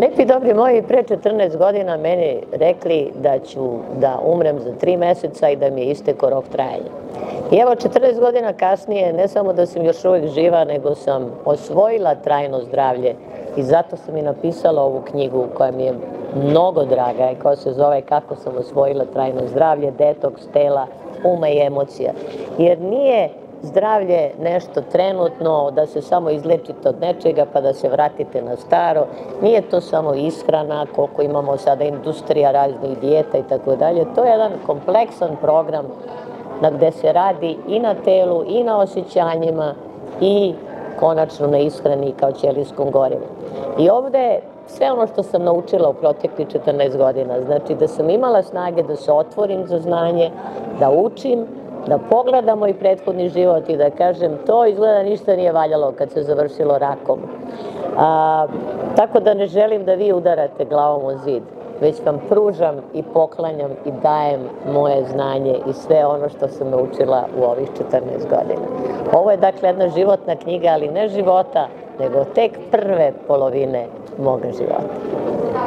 Lepi dobri moji pre 14 godina meni rekli da ću da umrem za 3 meseca i da mi je isteko rok trajanja. I evo 14 godina kasnije ne samo da sam još uvijek živa, nego sam osvojila trajno zdravlje i zato sam i napisala ovu knjigu koja mi je mnogo draga i koja se zove Kako sam osvojila trajno zdravlje, detoks tela, uma i emocija. Jer nije zdravlje nešto trenutno, da se samo izlečite od nečega pa da se vratite na staro. Nije to samo ishrana, koliko imamo sada industrija raznih dijeta i tako dalje. To je jedan kompleksan program na gde se radi i na telu i na osjećanjima i konačno na ishrani kao ćelijskom gorivu. I ovde sve ono što sam naučila u protekli 14 godina, znači da sam imala snage da se otvorim za znanje, da učim, da pogledam moj prethodni život i da kažem to izgleda ništa nije valjalo kad se završilo rakom. A, tako da ne želim da vi udarate glavom u zid, već vam pružam i poklanjam i dajem moje znanje i sve ono što sam naučila u ovih 14 godina. Ovo je dakle jedna životna knjiga, ali ne života, nego tek prve polovine moga života.